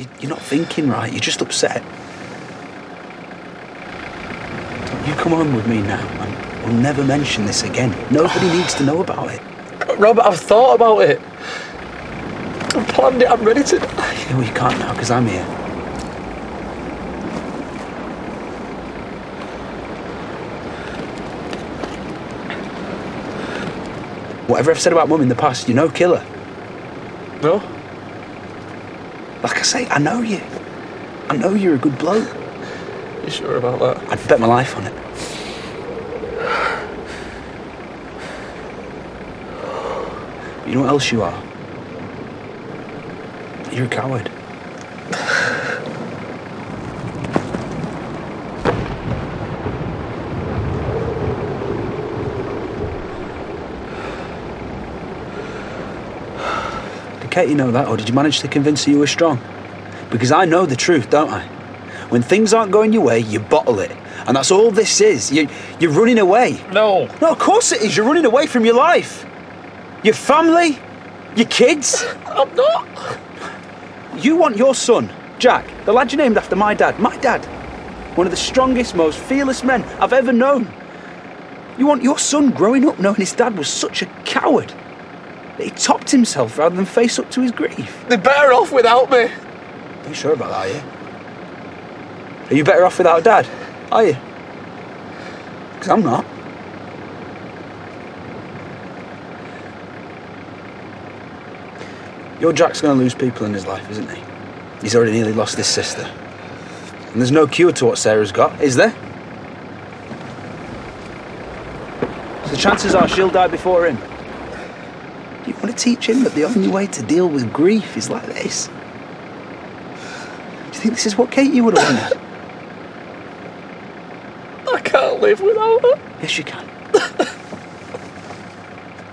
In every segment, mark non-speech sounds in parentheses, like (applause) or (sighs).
You- You're not thinking right. You're just upset. You come home with me now, and we'll never mention this again. Nobody (sighs) needs to know about it. Robert, I've thought about it. I've planned it. I'm ready to die. Yeah, well, you can't now because I'm here. Whatever I've said about mum in the past, you know, killer. No? Like I say, I know you. I know you're a good bloke. You sure about that? I'd bet my life on it. But you know what else you are? You're a coward. Did Katie know that, or did you manage to convince her you were strong? Because I know the truth, don't I? When things aren't going your way, you bottle it. And that's all this is. You, you're running away. No. No, of course it is. You're running away from your life. Your family, your kids. I'm not. You want your son, Jack, the lad you named after my dad, my dad, one of the strongest, most fearless men I've ever known. You want your son growing up knowing his dad was such a coward that he topped himself rather than face up to his grief. They're better off without me. Are you sure about that, are you? Are you better off without dad? Are you? Because I'm not. Your Jack's going to lose people in his life, isn't he? He's already nearly lost his sister. And there's no cure to what Sarah's got, is there? So the chances are she'll die before him. You want to teach him that the only way to deal with grief is like this? Do you think this is what Katie would have wanted? I can't live without her. yes, you can.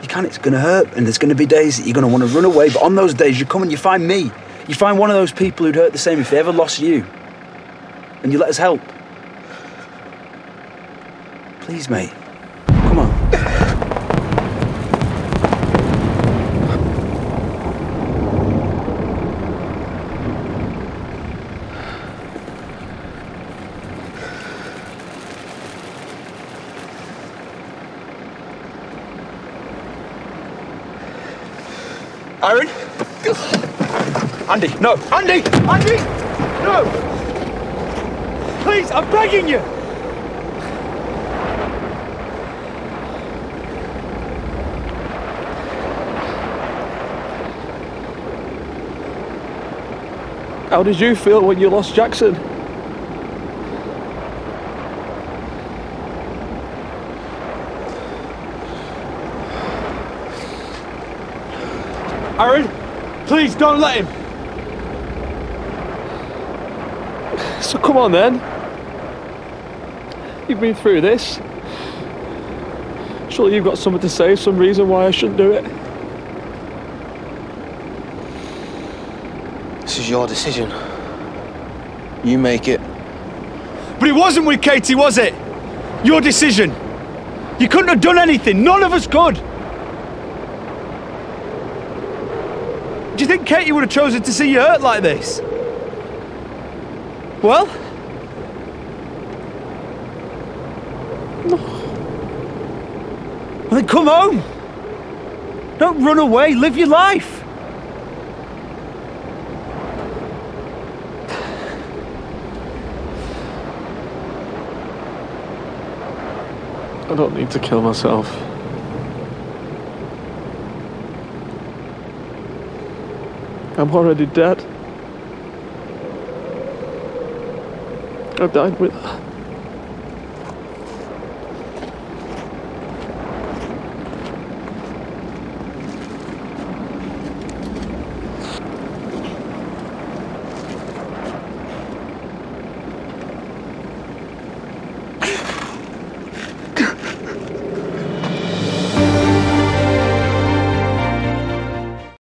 you can, it's going to hurt, and there's going to be days that you're going to want to run away, but on those days, you come and you find me. You find one of those people who'd hurt the same if they ever lost you. And you let us help. Please, mate. Come on. Aaron? Andy, no! Andy! Andy! No! Please, I'm begging you! How did you feel when you lost Jackson? Aaron, please don't let him. So come on then. You've been through this. Surely you've got something to say, some reason why I shouldn't do it. This is your decision. You make it. But it wasn't with Katie, was it? Your decision. You couldn't have done anything. None of us could. Do you think Katie would have chosen to see you hurt like this? Well? Well, (sighs) then come home. Don't run away. Live your life. I don't need to kill myself. I'm already dead. I died with.